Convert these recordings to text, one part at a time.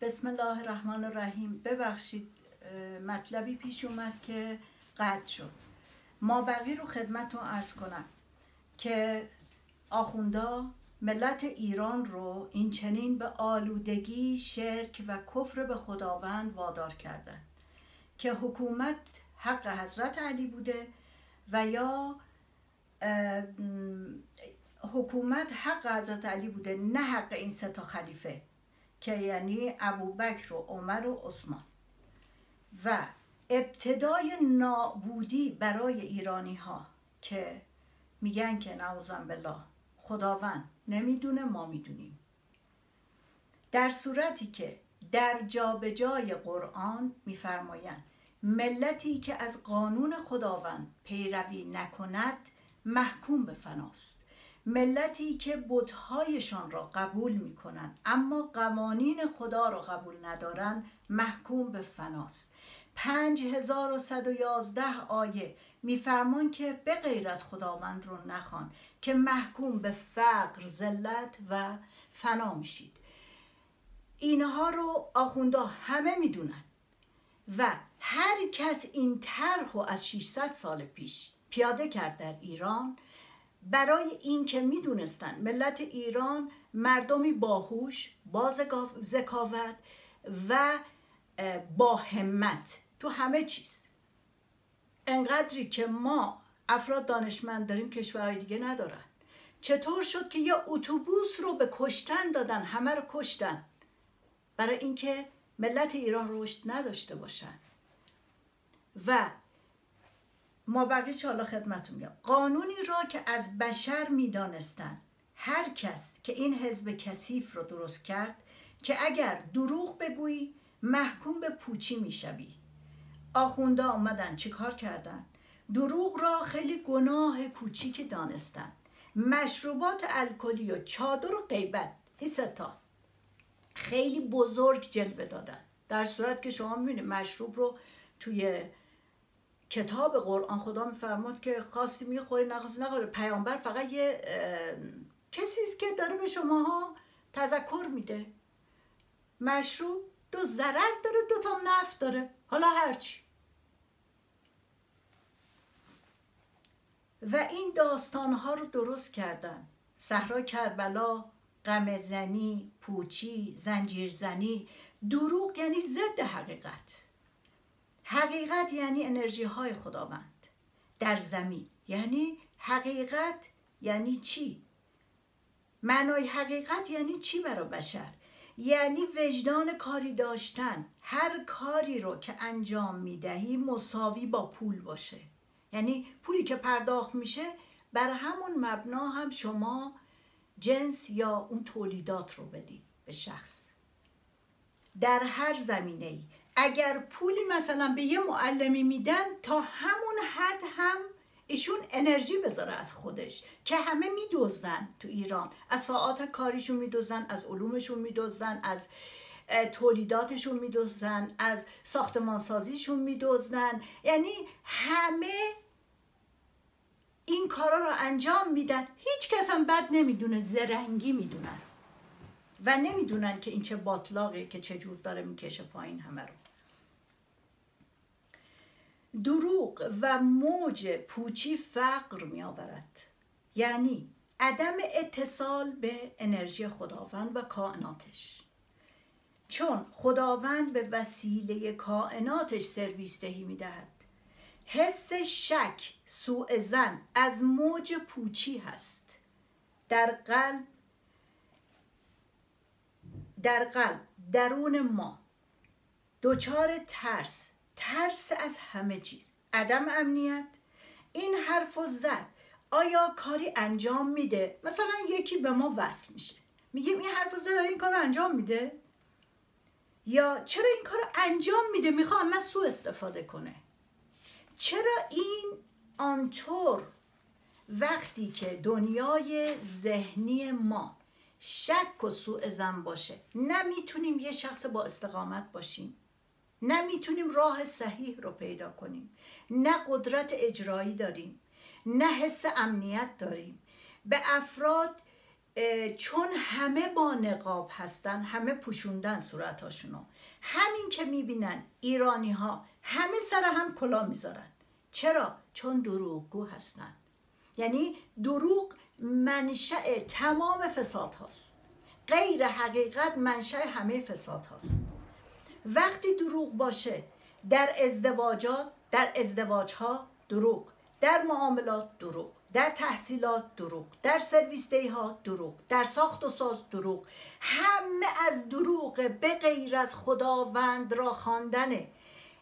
بسم الله الرحمن الرحیم. ببخشید مطلبی پیش اومد که قطع شد. ما بقی رو خدمتتون ارز کنم که آخوندا ملت ایران رو این چنین به آلودگی شرک و کفر به خداوند وادار کردن که حکومت حق حضرت علی بوده و یا حکومت حق حضرت علی بوده نه حق این سه تا خلیفه. که یعنی ابوبکر و عمر و عثمان. و ابتدای نابودی برای ایرانی ها که میگن که نعوذن بالله خداوند نمی‌دونه ما می‌دونیم. در صورتی که در جای قرآن میفرمایند ملتی که از قانون خداوند پیروی نکند محکوم به فناست. ملتی که بودهایشان را قبول می‌کنند اما قوانین خدا را قبول ندارند محکوم به فناست. پنج هزار و صد و یازده آیه میفرمان که به غیر از خداوند رو نخوان که محکوم به فقر ذلت و فنا میشید. اینها رو آخوندا همه می‌دونن و هر کس این طرح از 600 سال پیش پیاده کرد در ایران برای اینکه می‌دونستن ملت ایران مردمی باهوش با ذکاوت و با همت تو همه چیز. انقدری که ما افراد دانشمند داریم کشورهای دیگه ندارن. چطور شد که یه اتوبوس رو به کشتن دادن؟ همه رو کشتن. برای اینکه ملت ایران رشد نداشته باشن. و ما بقیه حالا خدمتون میگم. قانونی را که از بشر می‌دانستن هر کس که این حزب کثیف رو درست کرد که اگر دروغ بگویی محکوم به پوچی می‌شوی. آخونده آمدن چیکار کردن؟ دروغ را خیلی گناه کوچیکی دانستن. مشروبات الکلی و چادر و غیبت این ستا خیلی بزرگ جلوه دادن. در صورت که شما می‌بینید مشروب رو توی کتاب قرآن خدا میفرماد که خواستی می‌خوری نخواستی نخوری. پیامبر فقط یه کسی است که داره به شماها تذکر میده. مشروب دو ضرر داره دو تا نفت داره. حالا هرچی. و این داستان ها رو درست کردن. صحرا کربلا غم زنی پوچی زنجیر زنی دروغ یعنی ضد حقیقت. حقیقت یعنی انرژی های خداوند. در زمین. یعنی حقیقت یعنی چی؟ معنای حقیقت یعنی چی برای بشر؟ یعنی وجدان کاری داشتن. هر کاری رو که انجام می‌دهی مساوی با پول باشه. یعنی پولی که پرداخت میشه بر همون مبنا هم شما جنس یا اون تولیدات رو بدی به شخص. در هر زمینه ای اگر پولی مثلا به یه معلمی میدن تا همون حد هم ایشون انرژی بذاره از خودش که همه میدوزن تو ایران. از ساعات کاریشون میدوزن از علومشون میدوزن از تولیداتشون میدوزن از ساختمانسازیشون میدوزن. یعنی همه این کارا رو انجام میدن. هیچ کس هم بد نمی‌دونه زرنگی می‌دونن. و نمی‌دونن که این چه باطلاقه که چجور داره می‌کشه پایین همه رو. دروغ و موج پوچی فقر می آورد یعنی عدم اتصال به انرژی خداوند و کائناتش. چون خداوند به وسیله کائناتش سرویس دهی می دهد حس شک سوء زن از موج پوچی هست. در قلب در قلب درون ما دچار ترس ترس از همه چیز. عدم امنیت. این حرف و زد. آیا کاری انجام میده؟ مثلا یکی به ما وصل میشه. میگیم این حرف و زد این کار انجام میده؟ یا چرا این کار انجام میده؟ می‌خوام من سو استفاده کنه. چرا این آنطور وقتی که دنیای ذهنی ما شک و سوء زن باشه نمی‌تونیم یه شخص با استقامت باشیم؟ نه می‌تونیم راه صحیح رو پیدا کنیم. نه قدرت اجرایی داریم. نه حس امنیت داریم. به افراد چون همه با نقاب هستن همه پوشوندن صورتاشونو همین که می‌بینن ایرانی ها همه سر هم کلا می‌ذارن. چرا؟ چون دروغگو هستن. یعنی دروغ منشأ تمام فساد هاست غیر حقیقت منشأ همه فساد هاست وقتی دروغ باشه در ازدواجات در ازدواج ها دروغ در معاملات دروغ در تحصیلات دروغ در سرویس ها دروغ در ساخت و ساز دروغ. همه از دروغ به غیر از خداوند را خواندنه.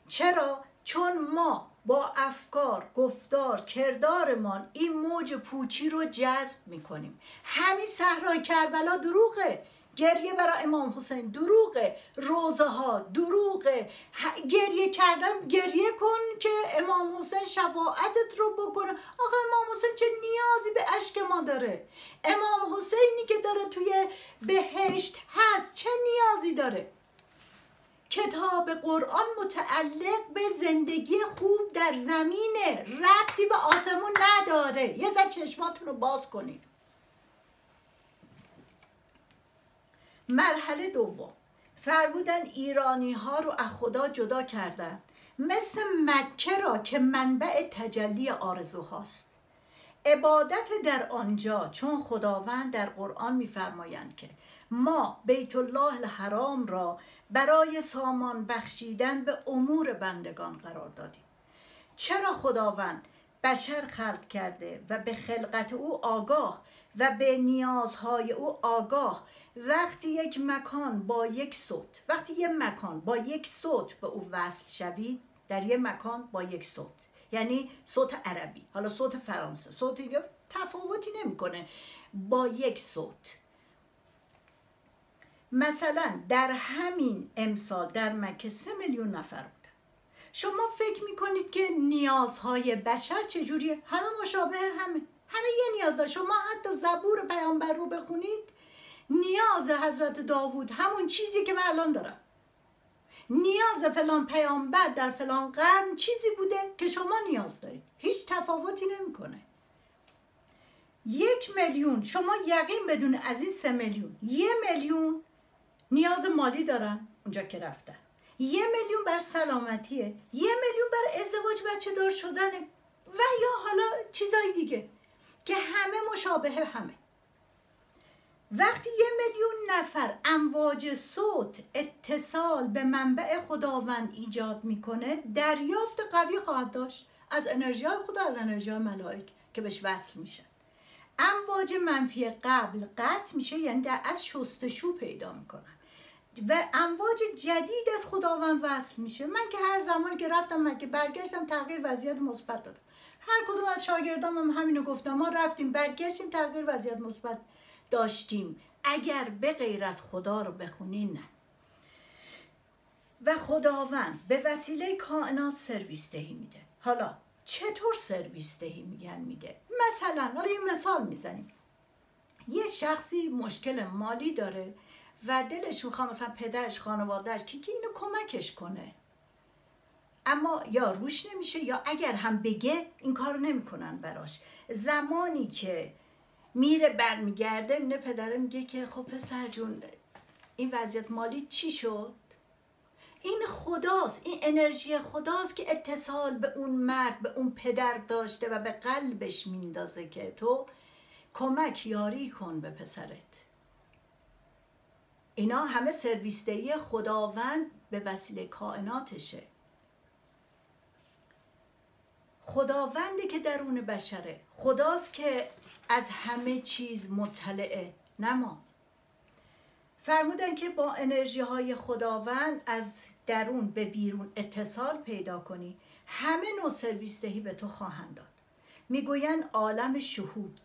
چرا؟ چون ما با افکار گفتار کردارمان این موج پوچی رو جذب می‌کنیم. همین صحرای کربلا دروغه. گریه برای امام حسین دروغه روزه ها دروغه گریه کردن گریه کن که امام حسین شفاعتت رو بکنه. آخه امام حسین چه نیازی به عشق ما داره؟ امام حسینی که داره توی بهشت هست چه نیازی داره؟ کتاب قرآن متعلق به زندگی خوب در زمینه. ربطی به آسمون نداره. یه ذره چشماتون رو باز کنید. مرحله دوم. فرمودن ایرانی ها رو از خدا جدا کردن. مثل مکه را که منبع تجلی آرزوهاست. عبادت در آنجا چون خداوند در قرآن میفرمایند که ما بیت الله الحرام را برای سامان بخشیدن به امور بندگان قرار دادیم. چرا خداوند بشر خلق کرده و به خلقت او آگاه و به نیازهای او آگاه. وقتی یک مکان با یک صوت وقتی یک مکان با یک صوت به او وصل شوید در یک مکان با یک صوت. یعنی صوت عربی حالا صوت فرانسه. صوت یا تفاوتی نمی‌کنه. با یک صوت. مثلا در همین امسال در مکه سه میلیون نفر بودن. شما فکر می‌کنید که نیازهای بشر چجوریه؟ همه مشابه همه. همه یه نیاز داره. شما حتی زبور پیامبر رو بخونید نیاز حضرت داوود همون چیزی که من الان دارم. نیاز فلان پیامبر در فلان قرن چیزی بوده که شما نیاز دارید. هیچ تفاوتی نمی‌کنه. یک میلیون شما یقین بدون از این سه میلیون. یه میلیون نیاز مالی دارن اونجا که رفتن. یه میلیون بر سلامتیه. یه میلیون بر ازدواج بچه دار شدنه. و یا حالا چیزای دیگه. که همه مشابه همه. وقتی یه میلیون نفر امواج صوت اتصال به منبع خداوند ایجاد می‌کنه دریافت قوی خواهد داشت. از انرژی های خدا از انرژی های ملائک که بهش وصل میشن. امواج منفی قبل قطع میشه یعنی در از شستشو پیدا می‌کنن. و امواج جدید از خداوند وصل میشه. من که هر زمانی که رفتم من که برگشتم تغییر وضعیت مثبت دادم هر کدوم از شاگردام هم همینو گفتم. ما رفتیم برگشتیم تغییر وضعیت مثبت داشتیم. اگر به غیر از خدا رو بخونین نه. و خداوند به وسیله کائنات سرویس دهی میده. حالا چطور سرویس دهی میگن میده مثلا حالا یه مثال می‌زنیم. یه شخصی مشکل مالی داره و دلش می‌خواد مثلا پدرش خانوادهش که که اینو کمکش کنه. اما یا روش نمیشه یا اگر هم بگه این کار نمی‌کنن براش. زمانی که میره برمیگرده نه پدره میگه که خب پسر جون این وضعیت مالی چی شد؟ این خداست این انرژی خداست که اتصال به اون مرد به اون پدر داشته و به قلبش میندازه که تو کمک یاری کن به پسرت. اینا همه سرویستهی خداوند به وسیله کائناتشه. خداونده که درون بشره. خداست که از همه چیز مطلعه. نما فرمودن که با انرژی های خداوند از درون به بیرون اتصال پیدا کنی. همه نوع سرویس دهی به تو خواهند داد. می‌گویند عالم شهود.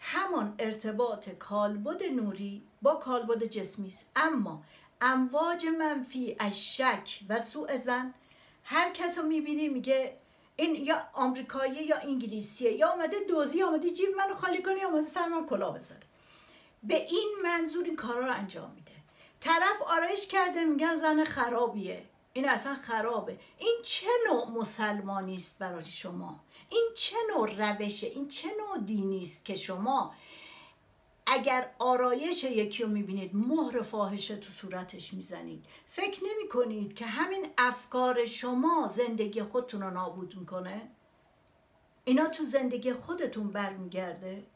همان ارتباط کالبد نوری با کالبد جسمی است. اما امواج منفی از شک و سوء زن هر کس رو می‌بینی میگه این یا آمریکایی یا انگلیسیه یا آمده دوزی آمده جیب منو خالی کنی یا آمده سر من کلا بذاره. به این منظور این کارا رو انجام میده. طرف آرایش کرده میگن زن خرابیه. این اصلا خرابه. این چه نوع مسلمانی است برای شما؟ این چه نوع روشه؟ این چه نوع دینی است که شما اگر آرایش یکی رو می‌بینید مهر فاحشه تو صورتش می‌زنید. فکر نمی کنید که همین افکار شما زندگی خودتون رو نابود می‌کنه؟ اینا تو زندگی خودتون برمیگرده؟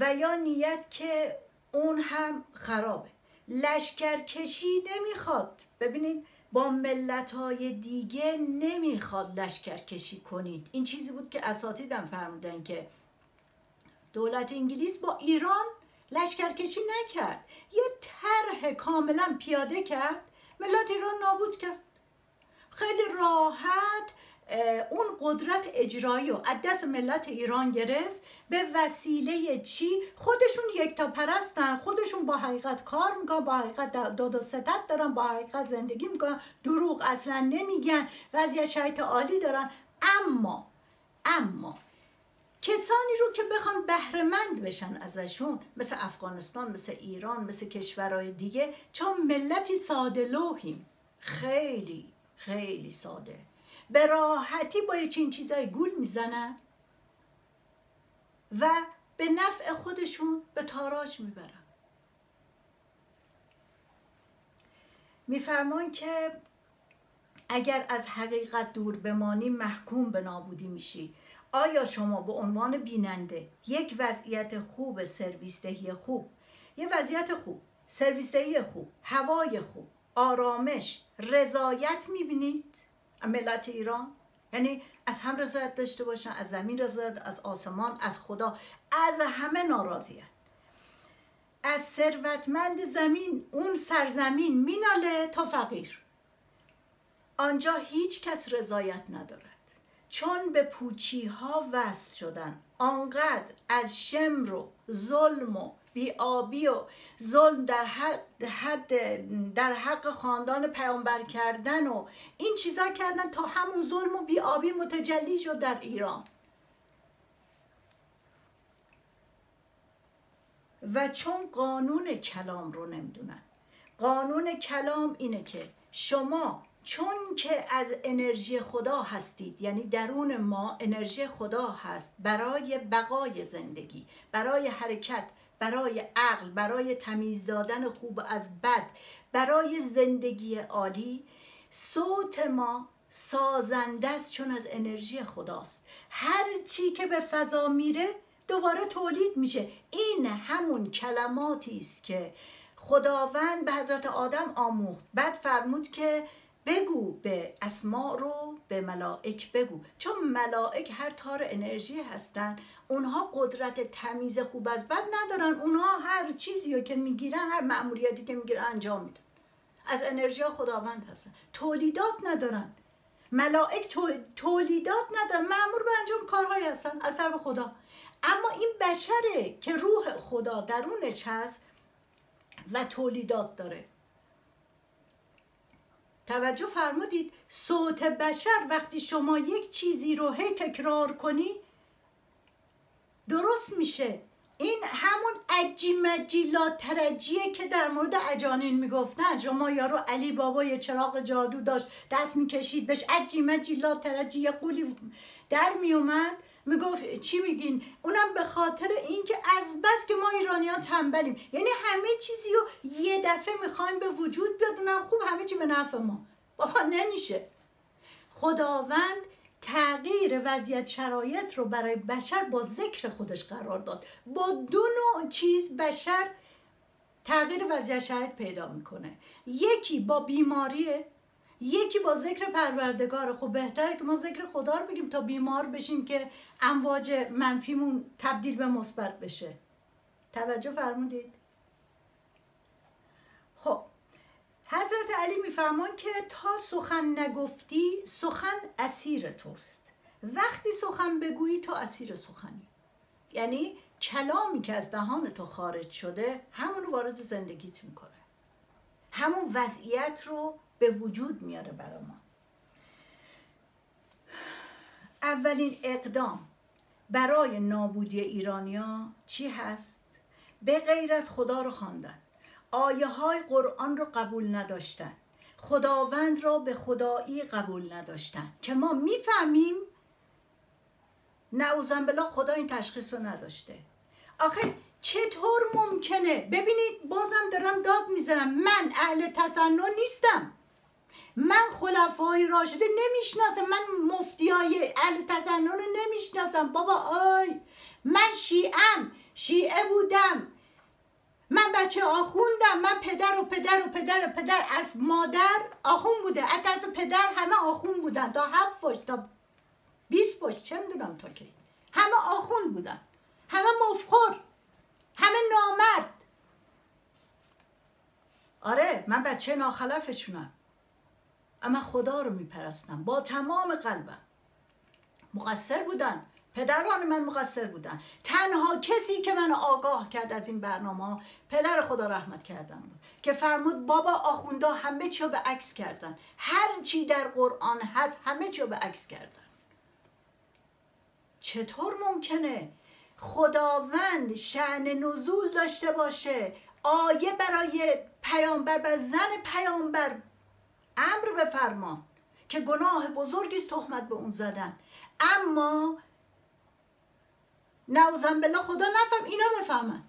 و یا نیت که اون هم خرابه. لشکرکشی نمی‌خواد. ببینید با ملت های دیگه نمی‌خواد لشکرکشی کنید. این چیزی بود که اساتیدم فرمودن که دولت انگلیس با ایران لشکرکشی نکرد. یه طرح کاملا پیاده کرد. ملت ایران نابود کرد. خیلی راحت اون قدرت اجرایی رو از دست ملت ایران گرفت. به وسیله چی؟ خودشون یک تا پرستن. خودشون با حقیقت کار می‌کنن با حقیقت داد و ستت دارن با حقیقت زندگی می‌کنن. دروغ اصلا نمیگن. وضعیت شرایط عالی دارن. اما اما کسانی رو که بخوان بهرهمند بشن ازشون مثل افغانستان مثل ایران مثل کشورهای دیگه چون ملتی ساده لوحیم. خیلی خیلی ساده. به راحتی با چین چیزای گول می‌زنن و به نفع خودشون به تاراج می‌برن. میفرمان که اگر از حقیقت دور بمانی محکوم به نابودی میشی آیا شما به عنوان بیننده یک وضعیت خوب سرویس دهی خوب یه وضعیت خوب سرویس دهی خوب هوای خوب آرامش رضایت می‌بینید ملت ایران. یعنی از هم رضایت داشته باشن از زمین رضایت از آسمان از خدا از همه ناراضیت از ثروتمند زمین اون سرزمین میناله تا فقیر. آنجا هیچ کس رضایت ندارد. چون به پوچی ها وصل شدن. آنقدر از شمر و ظلم و بیابی و ظلم در حد, در حق خاندان پیامبر کردن و این چیزا کردن تا همون ظلم و بیابی متجلی شد در ایران. و چون قانون کلام رو نمی‌دونن. قانون کلام اینه که شما چون که از انرژی خدا هستید یعنی درون ما انرژی خدا هست برای بقای زندگی برای حرکت برای عقل برای تمیز دادن خوب از بد برای زندگی عالی صوت ما سازنده است چون از انرژی خداست. هر چی که به فضا میره دوباره تولید میشه. این همون کلماتی است که خداوند به حضرت آدم آموخت. بعد فرمود که بگو به اسما رو به ملائک بگو. چون ملائک هر تار انرژی هستن اونها قدرت تمیز خوب از بد ندارن. اونها هر چیزی رو که می‌گیرن هر مأموریتی که می‌گیرن انجام میدن. از انرژی خداوند هستن. تولیدات ندارن. ملائک تولیدات ندارن. مأمور به انجام کارهایی هستن. از طرف خدا. اما این بشره که روح خدا درونش هست و تولیدات داره. توجه فرمودید صوت بشر وقتی شما یک چیزی رو هی تکرار کنی درست میشه. این همون عجی مجی ترجیه که در مورد اجانین می‌گفتن شما یارو علی بابا یه چراغ جادو داشت دست می‌کشید بهش عجی مجی ترجی یه قولی در میومد. می‌گفت چی میگین؟ اونم به خاطر اینکه از بس که ما ایرانی ها تنبلیم. یعنی همه چیزی رو یه دفعه می‌خوایم به وجود بیاد خوب همه چی به نفع ما. بابا نمیشه. خداوند تغییر وضعیت شرایط رو برای بشر با ذکر خودش قرار داد. با دو نوع چیز بشر تغییر وضعیت شرایط پیدا می‌کنه. یکی با بیماریه یکی با ذکر پروردگار خب بهتره که ما ذکر خدا رو بگیم تا بیمار بشیم که امواج منفیمون تبدیل به مثبت بشه. توجه فرمودید؟ خب حضرت علی میفرمان که تا سخن نگفتی سخن اسیر توست. وقتی سخن بگویی تو اسیر سخنی. یعنی کلامی که از دهان تو خارج شده همون وارد زندگیت می‌کنه. همون وضعیت رو به وجود میاره برای ما. اولین اقدام برای نابودی ایرانیا چی هست؟ به غیر از خدا رو خواندن. آیه های قرآن رو قبول نداشتن. خداوند را به خدایی قبول نداشتن. که ما می‌فهمیم نعوزن بلا خدا این تشخیص رو نداشته. آخه چطور ممکنه؟ ببینید بازم دارم داد می‌زنم. من اهل تصنع نیستم. من خلفای راشده نمی‌شناسم. من مفتیای اهل تصنع رو نمی‌شناسم. بابا آی من شیعم. شیعه بودم. من بچه آخوندم من پدر و پدر و پدر و پدر از مادر آخون بوده. از طرف پدر همه آخون بودن. تا هفت فش تا بیست فش چه می‌دونم تا کی. همه آخون بودن. همه مفخور. همه نامرد. آره من بچه ناخلفشونم. اما خدا رو میپرستم. با تمام قلبم. مقصر بودن. پدران من مقصر بودن. تنها کسی که من آگاه کرد از این برنامه پدر خدا رحمت کردن بود که فرمود بابا آخوندا همه چی به عکس کردن. هر چی در قرآن هست همه چی به عکس کردن. چطور ممکنه خداوند شعن نزول داشته باشه آیه برای پیامبر بر زن پیامبر امر بفرما که گناه بزرگی تهمت به اون زدن. اما نعوذن بالله خدا نفهم اینا بفهمن.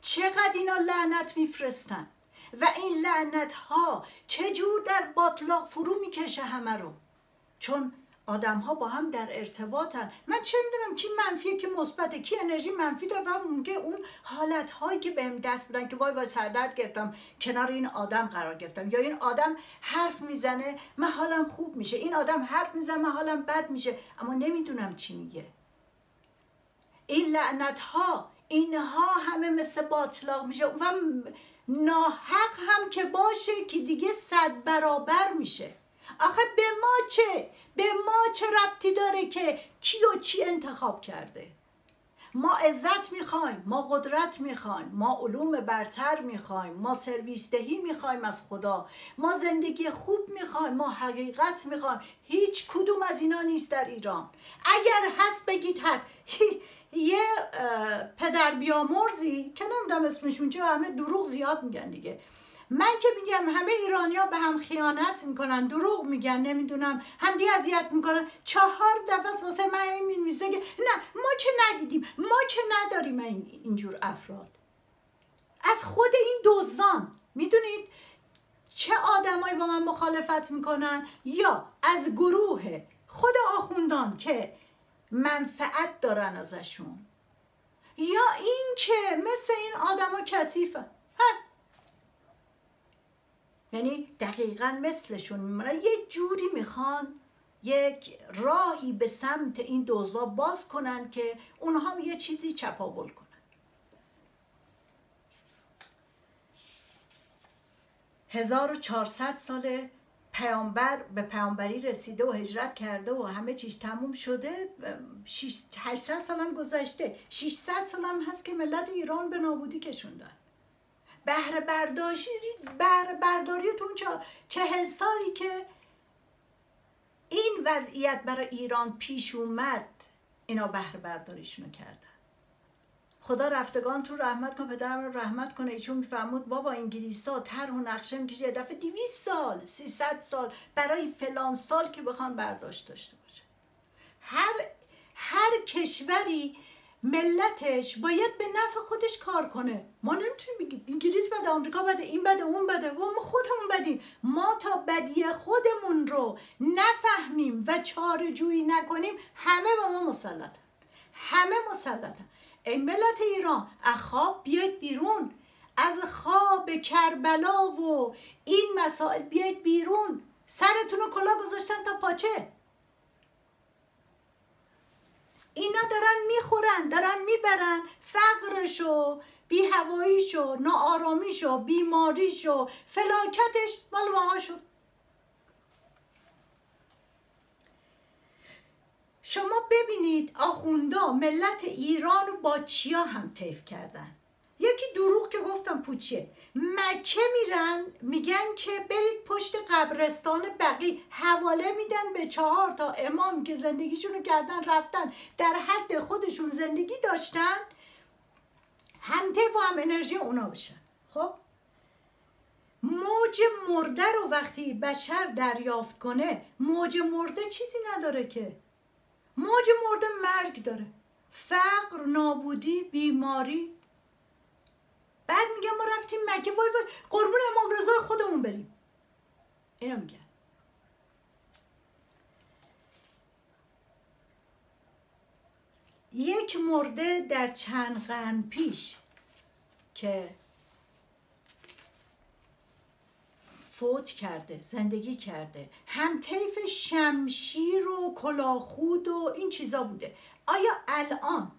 چقدر اینا لعنت میفرستن؟ و این لعنت ها چجور در باطلاق فرو می‌کشه همه رو؟ چون آدم ها با هم در ارتباطن. من چه می‌دونم کی منفیه که مثبته کی انرژی منفی داره و میگه اون حالت هایی که بهم دست بدن که وای وای سردرد گرفتم کنار این آدم قرار گرفتم. یا این آدم حرف می‌زنه من حالم خوب میشه. این آدم حرف می‌زنه من حالم بد میشه. اما نمی‌دونم چی میگه. این لعنت ها اینها همه مثل باطلاق میشه و ناحق هم که باشه که دیگه صد برابر میشه. آخه به ما چه؟ به ما چه ربطی داره که کی و چی انتخاب کرده؟ ما عزت می‌خوایم ما قدرت می‌خوایم ما علوم برتر می‌خوایم ما سرویس دهی می‌خوایم از خدا ما زندگی خوب می‌خوایم ما حقیقت می‌خوایم. هیچ کدوم از اینا نیست در ایران. اگر هست بگید هست. یه پدر بیامرزی که نمی‌دونم اسمشون چه همه دروغ زیاد میگن دیگه. من که میگم همه ایرانیا به هم خیانت می‌کنن دروغ میگن نمی‌دونم هم دی اذیت می‌کنن. چهار دفعه واسه من این میسه که نه ما که ندیدیم ما که نداریم این اینجور افراد. از خود این دزدان می‌دونید چه آدمایی با من مخالفت می‌کنن؟ یا از گروه خود آخوندان که منفعت دارن ازشون یا این که مثل این آدما کثیفن. یعنی دقیقا مثلشون میمونن یک جوری می‌خوان یک راهی به سمت این دوزا باز کنن که اونها هم یه چیزی چپاول کنن. 1400 سال پیامبر به پیامبری رسیده و هجرت کرده و همه چیز تموم شده 800 سال هم گذشته. 600 سال هم هست که ملت ایران به نابودی کشوندن. بهره برداشتی بهره برداریتون چهل سالی که این وضعیت برای ایران پیش اومد اینا بهره برداریشونو کردن. خدا رفتگان تو رحمت کن پدرم رو رحمت کنه. ایشون میفرمود بابا انگلیس ها طرح و نقشه می‌کشه. دفعه دیویس سال سیصد سال برای فلان سال که بخوان برداشت داشته باشه. هر هر کشوری ملتش باید به نفع خودش کار کنه. ما نمی‌تونیم بگیم انگلیس بده آمریکا بده این بده اون بده. و ما خودمون بدیم. ما تا بدی خودمون رو نفهمیم و چاره جویی نکنیم همه به ما مسلطن. همه مسلطن. ای ملت ایران از خواب بیاید بیرون. از خواب کربلا و این مسائل بیاید بیرون. سرتون رو کلا گذاشتن تا پاچه. اینا دارن می‌خورن دارن می‌برن. فقرشو بی هواییشو ناآرامیشو بیماریشو فلاکتش مال ماها شد شما ببینید آخوندا ملت ایران با چیا هم طیف کردن؟ یکی دروغ که گفتم پوچیه. مکه میرن میگن که برید پشت قبرستان بقی. حواله میدن به چهار تا امام که زندگیشون رو کردن رفتن. در حد خودشون زندگی داشتن. همته و هم انرژی اونا بشن خب؟ موج مرده رو وقتی بشر دریافت کنه موج مرده چیزی نداره که. موج مرده مرگ داره. فقر نابودی بیماری. بعد میگم ما رفتیم مگه وای وای قربون امام رضا خودمون بریم. اینو میگن یک مرده در چند قرن پیش که فوت کرده زندگی کرده. هم طیف شمشیر و کلاخود و این چیزا بوده. آیا الان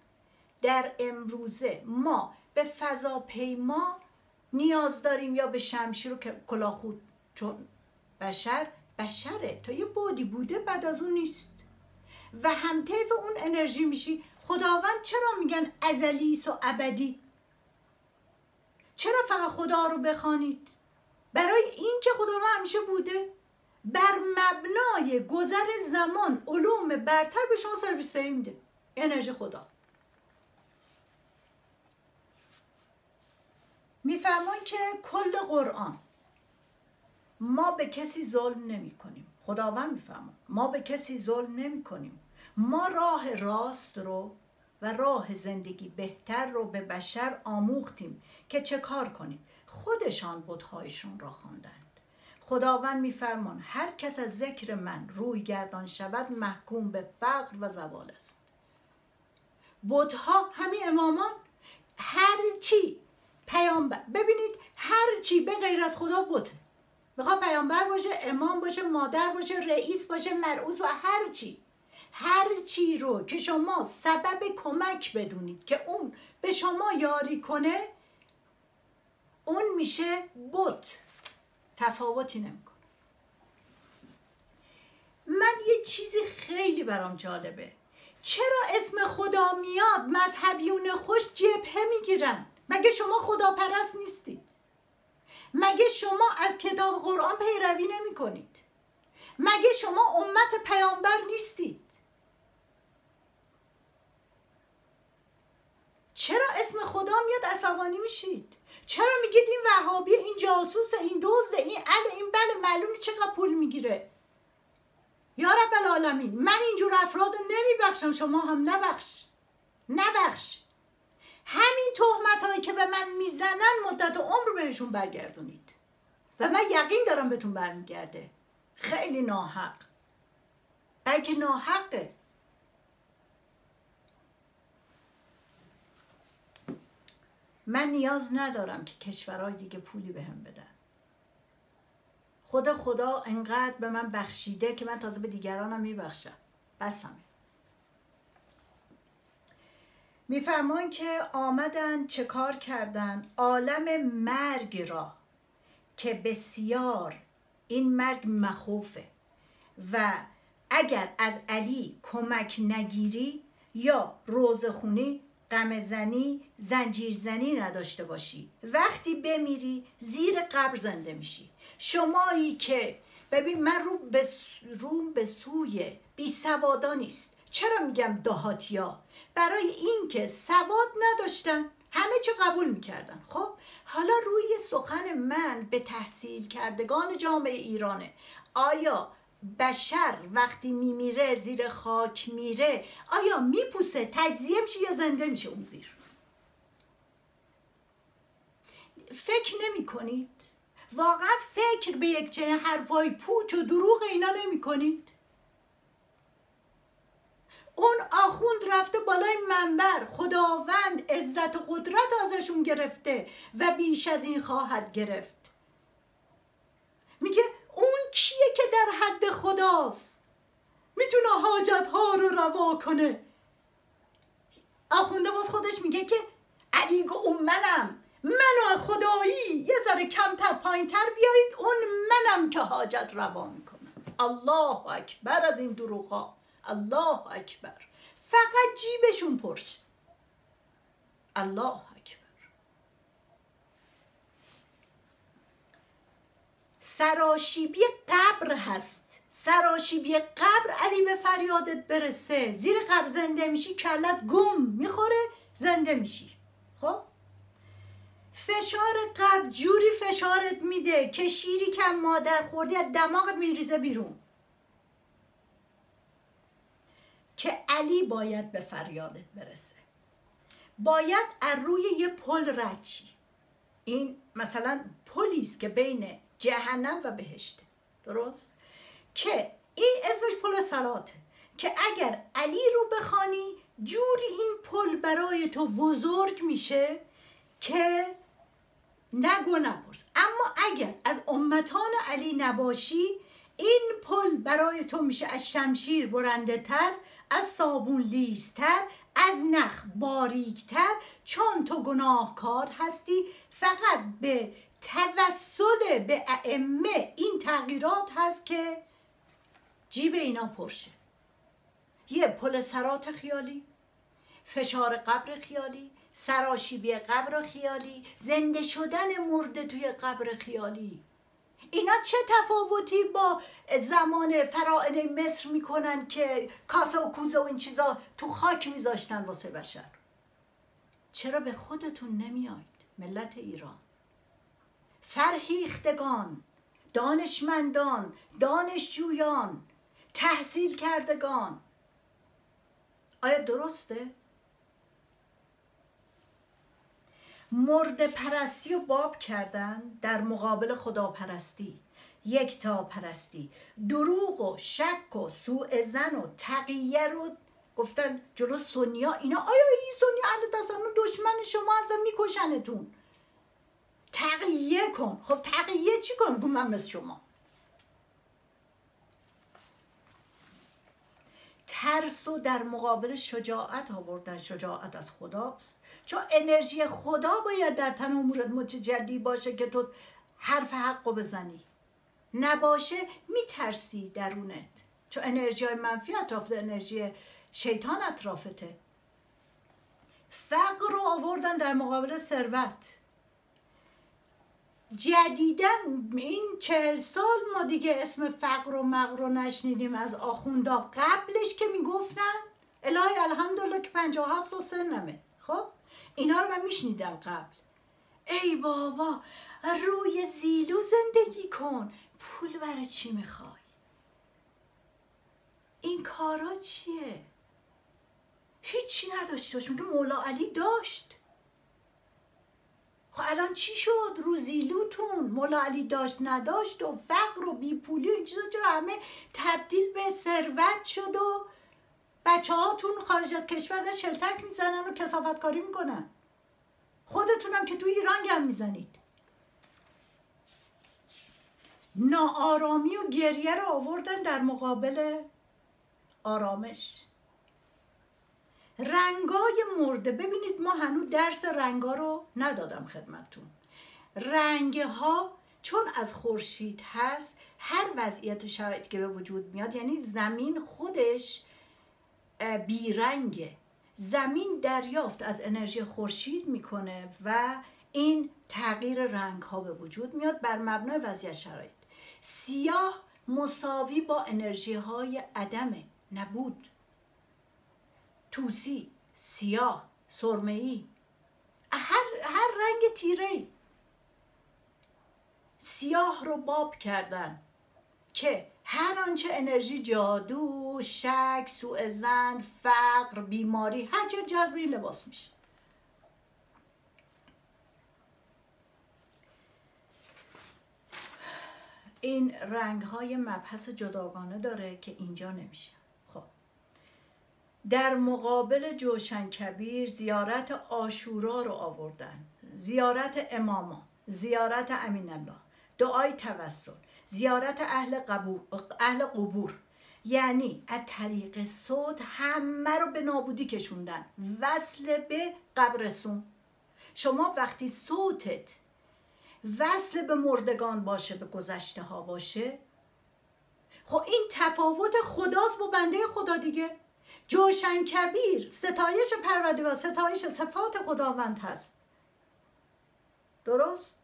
در امروزه ما به فضاپیما نیاز داریم یا به شمشیر و کلاخود چون بشر بشره. تا یه بودی بوده بعد از اون نیست. و هم طیف اون انرژی میشی. خداوند چرا میگن ازلیس و ابدی؟ چرا فقط خدا رو بخوانید؟ برای این که خدا همیشه بوده. بر مبنای گذر زمان علوم برتر به شما سرویس میده. انرژی خدا. میفرمان که کل قرآن ما به کسی ظلم نمی کنیم خداوند میفرمان ما به کسی ظلم نمی کنیم ما راه راست رو و راه زندگی بهتر رو به بشر آموختیم که چه کار کنیم؟ خودشان بودهایشون را خواندند. خداوند میفرمان هر کس از ذکر من روی گردان شود محکوم به فقر و زوال است. بودها همین امامان هر چی پیامبر. ببینید هر چی به غیر از خدا بوده. می‌خواد پیامبر باشه امام باشه مادر باشه رئیس باشه مرعوز و هر چی. هر چی رو که شما سبب کمک بدونید که اون به شما یاری کنه اون میشه بت. تفاوتی نمی‌کنه. من یه چیزی خیلی برام جالبه. چرا اسم خدا میاد؟ مذهبیون خوش جبهه می‌گیرن. مگه شما خدا پرست نیستید؟ مگه شما از کتاب قرآن پیروی نمی کنید مگه شما امت پیامبر نیستید؟ چرا اسم خدا میاد عصبانی میشید؟ چرا میگید این وهابی این جاسوس این دزد این ال این بله معلومی چقدر پول می‌گیره؟ یا رب العالمین من اینجور افراد نمیبخشم شما هم نبخش. نبخش. همین تهمت هایی که به من می‌زنن مدت عمر بهشون برگردونید. و من یقین دارم بهتون برمیگرده. خیلی ناحق. بلکه ناحقه. من نیاز ندارم که کشورهای دیگه پولی بهم هم بدن. خدا خدا انقدر به من بخشیده که من تازه به دیگرانم میبخشم. بس همه میفرمان که آمدن چه کار کردن عالم مرگ را که بسیار این مرگ مخوفه. و اگر از علی کمک نگیری یا روزخونی زنی زنجیر زنی نداشته باشی. وقتی بمیری زیر قبر زنده میشی. شمایی که ببین من رو به, رو به سوی بی سوادا نیست. چرا میگم دهاتیا؟ برای اینکه سواد نداشتن. همه چی قبول می‌کردن. خب حالا روی سخن من به تحصیل کردگان جامعه ایرانه. آیا بشر وقتی میمیره زیر خاک میره آیا میپوسه؟ تجزیه میشه یا زنده میشه اون زیر؟ فکر نمی کنید واقعا فکر به یک چنین حرفای پوچ و دروغ اینا نمی کنید اون آخوند رفته بالای منبر. خداوند عزت و قدرت ازشون گرفته و بیش از این خواهد گرفت. میگه اون کیه که در حد خداست؟ می‌تونه حاجت ها رو روا کنه. آخونده باز خودش میگه که علی اون منم. منو خدایی. یه ذره کمتر پایین تر بیارید. اون منم که حاجت روا می‌کنم الله اکبر از این دروغا الله اکبر. فقط جیبشون پرش الله اکبر. سراشیبی قبر هست. سراشیبی قبر علی به فریادت برسه. زیر قبر زنده میشی کلت گم می‌خوره زنده میشی. خب؟ فشار قبر جوری فشارت میده که شیری که مادر خوردی از دماغت میریزه بیرون. که علی باید به فریادت برسه. باید از روی یه پل رچی این مثلا پلی است که بین جهنم و بهشته. درست؟ که این اسمش پل سراته که اگر علی رو بخوانی جوری این پل برای تو بزرگ میشه که نگو نپرس. اما اگر از امتان علی نباشی این پل برای تو میشه از شمشیر برنده تر از صابون لیستر از نخ باریکتر. چون تو گناهکار هستی فقط به توسل به ائمه این تغییرات هست که جیب اینا پرشه. یه پل سرات خیالی فشار قبر خیالی سراشیبی قبر خیالی زنده شدن مرده توی قبر خیالی. اینا چه تفاوتی با زمان فرائن مصر می‌کنن که کاسه و کوزه و این چیزا تو خاک میذاشتن واسه بشر؟ چرا به خودتون نمیاید ملت ایران؟ فرهیختگان دانشمندان دانشجویان تحصیل کردگان. آیا درسته؟ مرد پرستی و باب کردن در مقابل خداپرستی. یک تا پرستی. دروغ و شک و سوء زن و تقیه رو گفتن جلو سونیا. اینا آیا این سونیا اهل تصنع دشمن شما هستن؟ میکشنتون. تقیه کن. خب تقیه چی کن؟ گو من مثل شما. ترس و در مقابل شجاعت آوردن. شجاعت از خداست. چون انرژی خدا باید در تن امورت متجلی باشه که تو حرف حق بزنی. نباشه میترسی درونت. چون انرژی های منفی اطراف انرژی شیطان اطرافته. فقر رو آوردن در مقابل ثروت. جدیدن این چهل سال ما دیگه اسم فقر و مغر رو نشنیدیم از آخوندا قبلش که می‌گفتن. الهی الحمدلله که پنجاه هفت سال سنمه. خب؟ اینا رو من میشنیدم قبل. ای بابا روی زیلو زندگی کن. پول برای چی می‌خوای؟ این کارا چیه؟ هیچی نداشته باش. میگه مولا علی داشت. خب الان چی شد؟ روزیلوتون مولا علی داشت نداشت و فقر و بیپولی و این چیزا چرا همه تبدیل به ثروت شد و بچه هاتون خارج از کشور نه شلتک می‌زنن و کسافت کاری می‌کنن. خودتونم که توی ایران گم می‌زنید. ناآرامی و گریه رو آوردن در مقابل آرامش. رنگای مرده. ببینید ما هنوز درس رنگا رو ندادم خدمتتون. رنگ ها چون از خورشید هست هر وضعیت شرایطی که به وجود میاد یعنی زمین خودش بیرنگه. زمین دریافت از انرژی خورشید می‌کنه و این تغییر رنگ ها به وجود میاد بر مبنای وضعیت شرایط. سیاه مساوی با انرژی های عدم نبود. توسی سیاه سرمه‌ای. هر, هر رنگ تیره. سیاه رو باب کردن. که هر آنچه انرژی جادو شک سوء زن فقر بیماری هر چه جذبی لباس میشه. این رنگ های مبحث جداگانه داره که اینجا نمیشه. خب. در مقابل جوشن کبیر زیارت آشورا رو آوردن. زیارت اماما. زیارت امین الله دعای توسل. زیارت اهل, قبور، اهل قبور. یعنی از طریق صوت همه رو به نابودی کشوندن. وصل به قبرسون شما وقتی صوتت وصل به مردگان باشه به گذشته ها باشه خب این تفاوت خداست با بنده خدا دیگه. جوشن کبیر ستایش پروردگار ستایش صفات خداوند هست. درست؟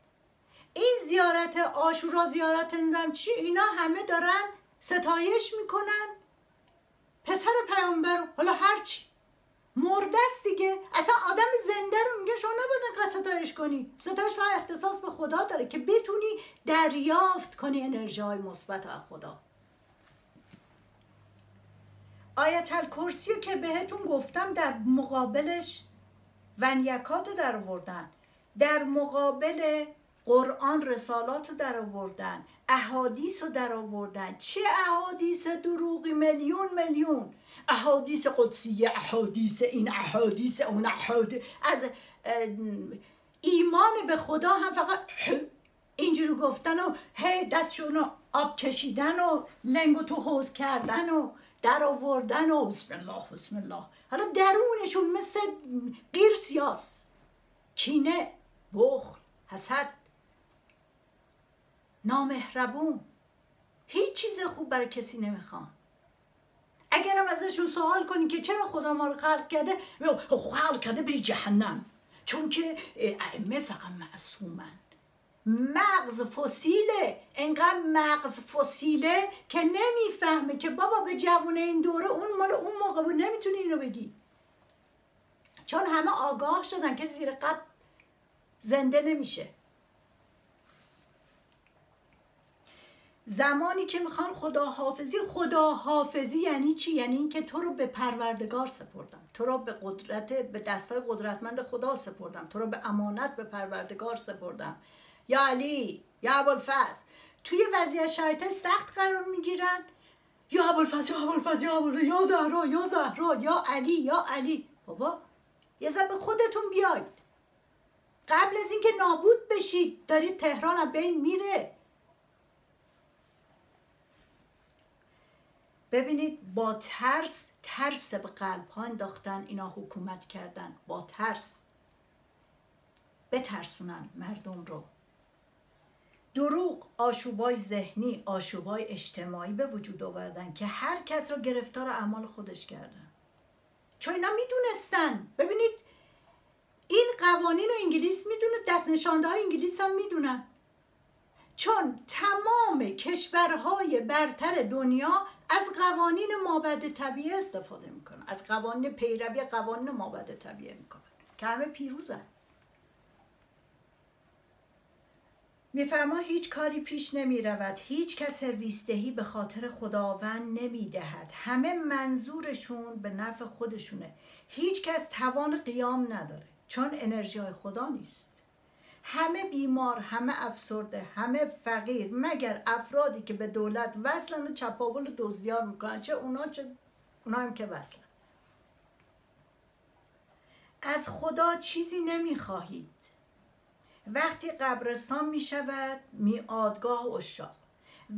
این زیارت آشورا زیارت نمی‌دونم چی اینا همه دارن ستایش می‌کنن. پسر پیامبر حالا هرچی مرده است دیگه. اصلا آدم زنده رو میگه شما نباید ستایش کنی. ستایش فقط اختصاص به خدا داره که بتونی دریافت کنی انرژی های مثبت از خدا. آیت الکرسی که بهتون گفتم در مقابلش ونیکات رو در آوردن. در مقابل قرآن رسالات رو در آوردن احادیث رو در آوردن. چه احادیث دروغی؟ میلیون میلیون. احادیث قدسیه احادیث این احادیث اون احادیث از ایمان به خدا هم فقط اینجوری گفتن و هی دستشون رو آب کشیدن و لنگ تو حوز کردن و در آوردن و بسم الله بسم الله. حالا درونشون مثل قیرسیاس کینه بخل حسد. نامهربون. هیچ چیز خوب برای کسی نمی‌خوان اگرم ازشون سوال کنی که چرا خدا ما رو خلق کرده خلق کرده بری جهنم. چون که ائمه فقط معصومن. مغز فسیله. انقدر مغز فسیله که نمی‌فهمه که بابا به جوونه این دوره اون مال اون موقع بود نمی‌تونی اینو بگی. چون همه آگاه شدن که زیر قبل زنده نمیشه. زمانی که می‌خوان خداحافظی خداحافظی یعنی چی؟ یعنی اینکه تو رو به پروردگار سپردم. تو رو به قدرت به دستای قدرتمند خدا سپردم. تو رو به امانت به پروردگار سپردم. یا علی یا ابوالفضل. توی وضعیت شرایط سخت قرار می‌گیرن. یا ابوالفضل یا ابوالفضل یا ابوالفضل یا زهرا یا زهرا یا علی یا علی. بابا یه به خودتون بیاید. قبل از اینکه نابود بشید دارید تهران از بین میره. ببینید با ترس ترس به قلب ها انداختن اینا حکومت کردن. با ترس. بترسونن مردم رو. دروغ آشوبای ذهنی آشوبای اجتماعی به وجود آوردن که هر کس رو گرفتار اعمال خودش کردن چون اینا می‌دونستن. ببینید این قوانین رو انگلیس می‌دونه دست نشانده های انگلیس هم می‌دونن. چون تمام کشورهای برتر دنیا از قوانین مابد طبیعه استفاده می‌کنن. از قوانین پیروی قوانین مابد طبیعه می‌کنن. که همه پیروزن. میفرما هیچ کاری پیش نمی رود هیچ کس سرویس دهی به خاطر خداوند نمی دهد همه منظورشون به نفع خودشونه. هیچ کس توان قیام نداره. چون انرژی های خدا نیست. همه بیمار همه افسرده همه فقیر مگر افرادی که به دولت وصلن و چپاول دزدیار می‌کنن؟ چه اونا چه اونا هم که وصلن. از خدا چیزی نمی‌خواهید. وقتی قبرستان می شود میادگاه اشاق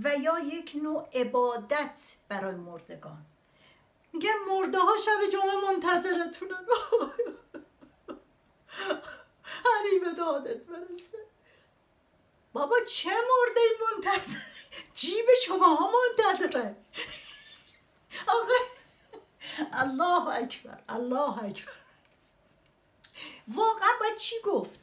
و یا یک نوع عبادت برای مردگان. میگه مرده ها شب جمعه منتظرتونن. هنی به دادت برسه. بابا چه مرده منتظر؟ جیب شما ها منتظره. آقا. الله اکبر الله اکبر. واقعا باید چی گفت؟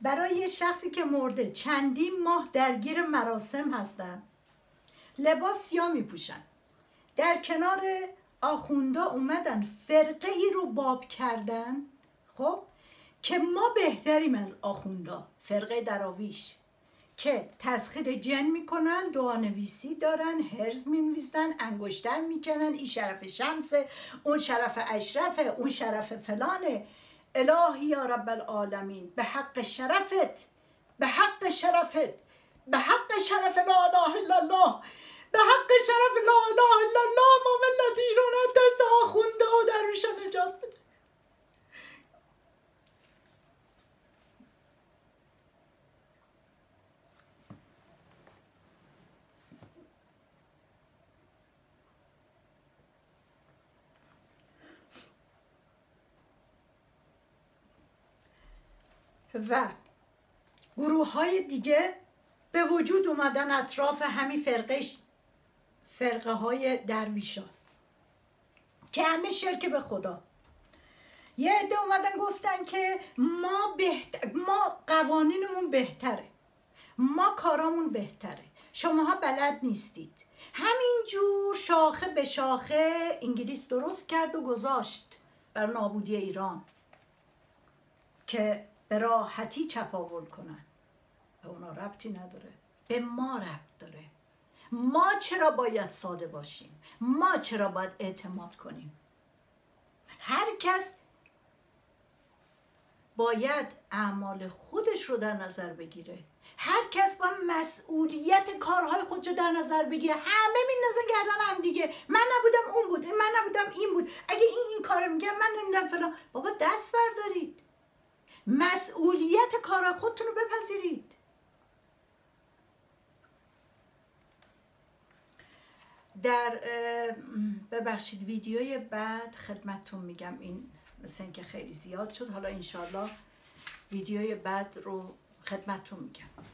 برای یه شخصی که مرده چندین ماه درگیر مراسم هستن. لباس سیاه میپوشن. در کنار آخوندا اومدن فرقه ای رو باب کردن خب؟ که ما بهتریم از آخوندا فرقه دراویش. که تسخیر جن می‌کنن دعا نویسی دارن هرز می‌نویسن انگشتر می‌کنن این شرف شمسه اون شرف اشرفه اون شرف فلانه. الهی یا رب العالمین به حق شرفت به حق شرفت به حق شرف لا اله الا الله. به حق شرف لا اله الا الله ما ملت ایران دست آخونده و درویش نجات بده. و گروه های دیگه به وجود اومدن اطراف همین فرقه فرقه های درویشان. که همه شرک به خدا. یه عده اومدن گفتن که ما, بهتر، ما قوانینمون بهتره. ما کارامون بهتره. شماها بلد نیستید. همینجور شاخه به شاخه انگلیس درست کرد و گذاشت بر نابودی ایران. که به راحتی چپاول کنن. به اونا ربطی نداره. به ما ربط داره. ما چرا باید ساده باشیم؟ ما چرا باید اعتماد کنیم؟ هر کس باید اعمال خودش رو در نظر بگیره. هر کس با مسئولیت کارهای خودش در نظر بگیره. همه میندازن گردن هم دیگه. من نبودم اون بود من نبودم این بود. اگه این این کارو میگه من نمی‌دونم فلان. بابا دست بردارید. مسئولیت کار خودتون رو بپذیرید. در ببخشید ویدیوی بعد خدمتتون میگم. این مثل اینکه خیلی زیاد شد. حالا انشالله ویدیوی بعد رو خدمتتون میگم.